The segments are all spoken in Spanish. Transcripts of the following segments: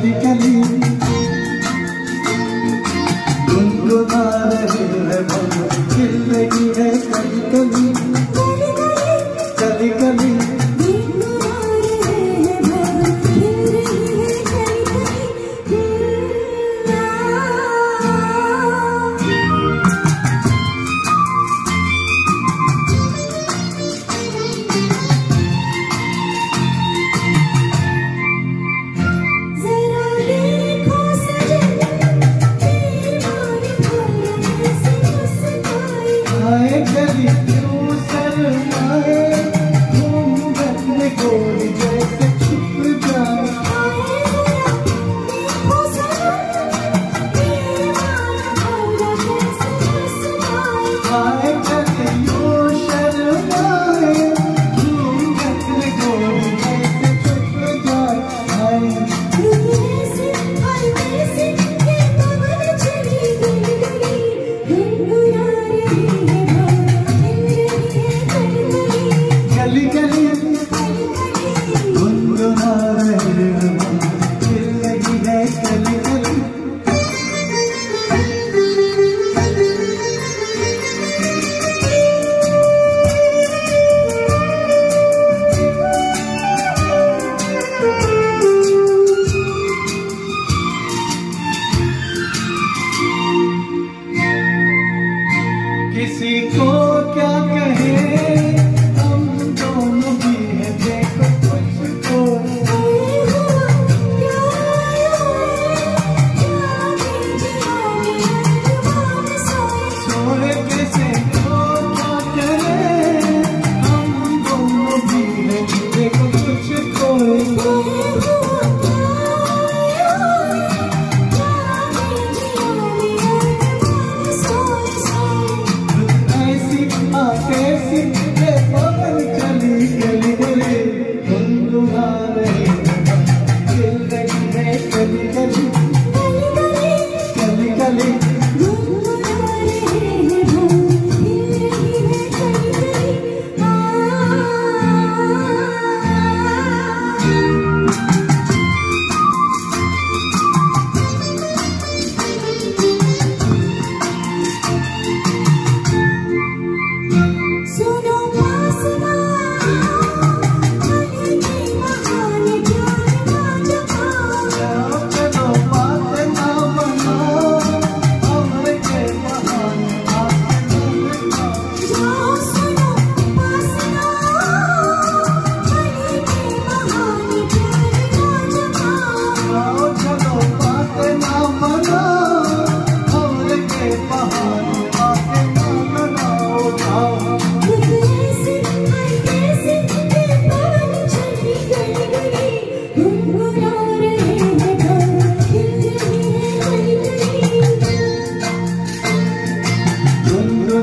de camino.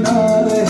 nada.